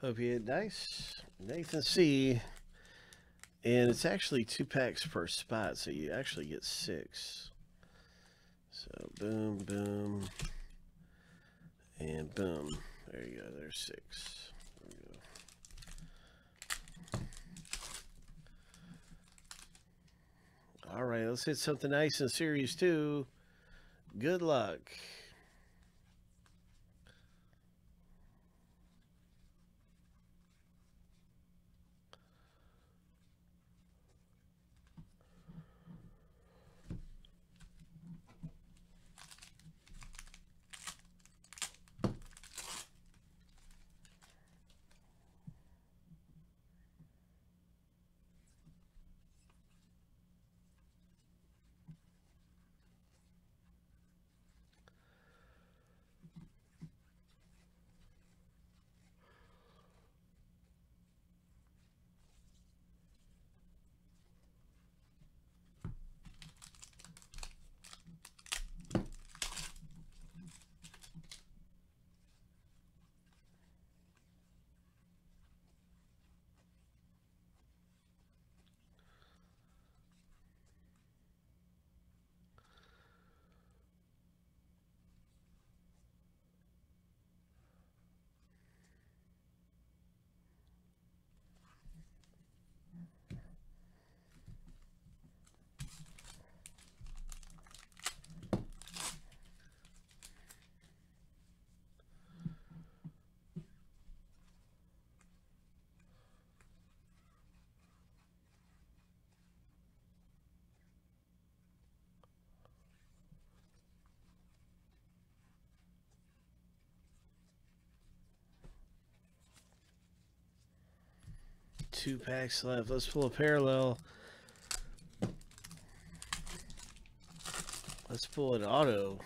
Hope you had nice. Nathan C. And it's actually two packs per spot, so you actually get six. So boom, boom, and boom. There you go. There's six. There. All right, let's hit something nice in series two. Good luck. Two packs left. Let's pull a parallel. Let's pull an auto.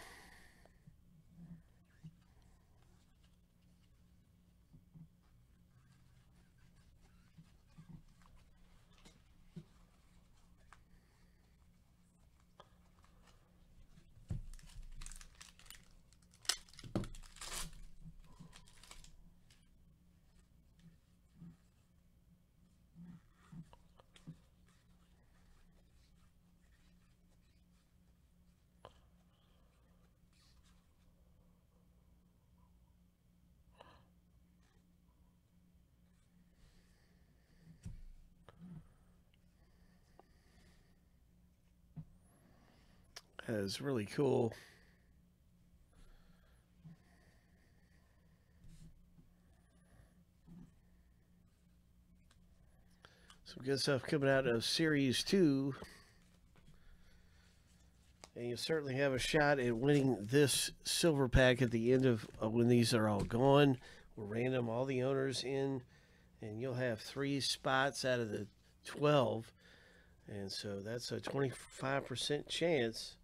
That is really cool. Some good stuff coming out of Series 2. And you certainly have a shot at winning this silver pack at the end of uh, when these are all gone. We'll random all the owners in, and you'll have three spots out of the 12. And so that's a 25% chance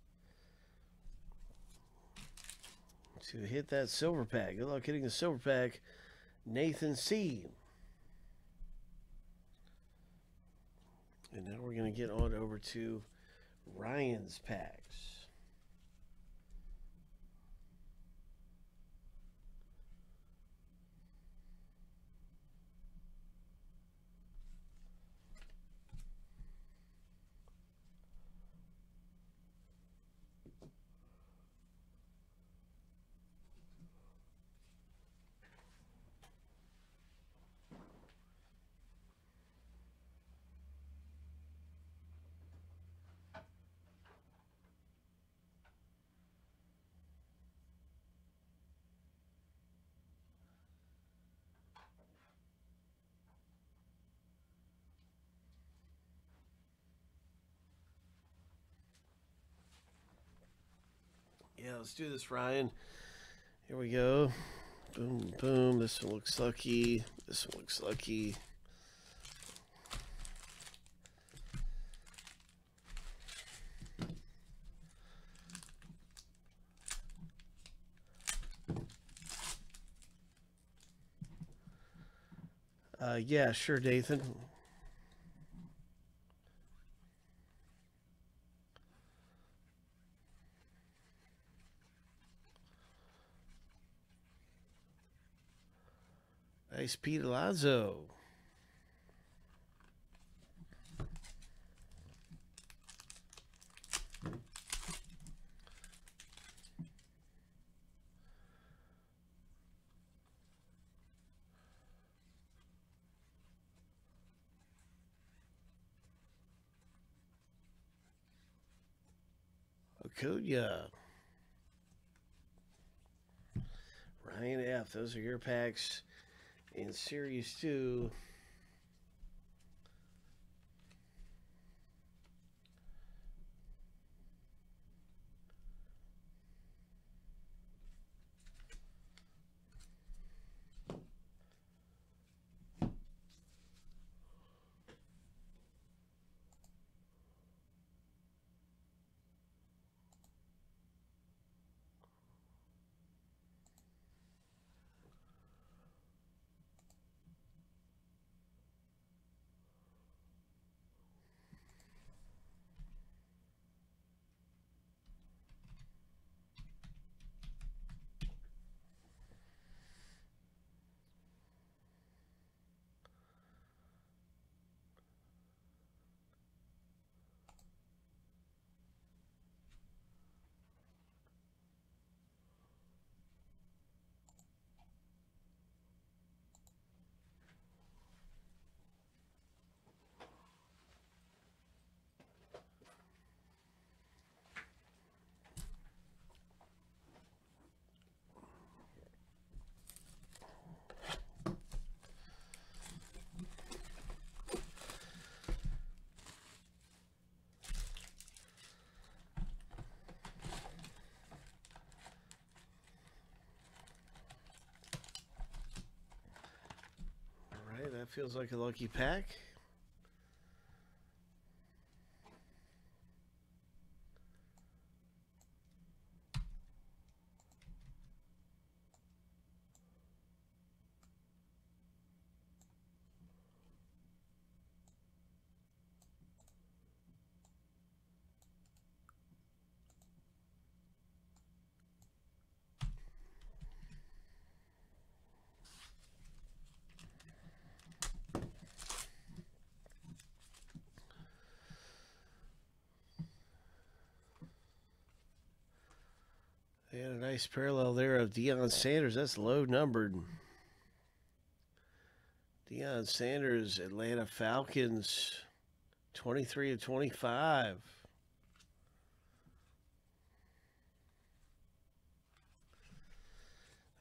to hit that silver pack. Good luck hitting the silver pack, Nathan C. And now we're going to get on over to Ryan's packs. Let's do this, Ryan. Here we go. Boom, boom. This one looks lucky. This one looks lucky. Uh, yeah, sure, Nathan. Nice Pete Alonso. Acuna. Ryan F. Those are your packs in Series 2. All right, that feels like a lucky pack. They had a nice parallel there of Deion Sanders. That's low numbered. Deion Sanders, Atlanta Falcons, 23 to 25.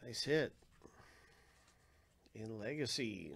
Nice hit. In Legacy.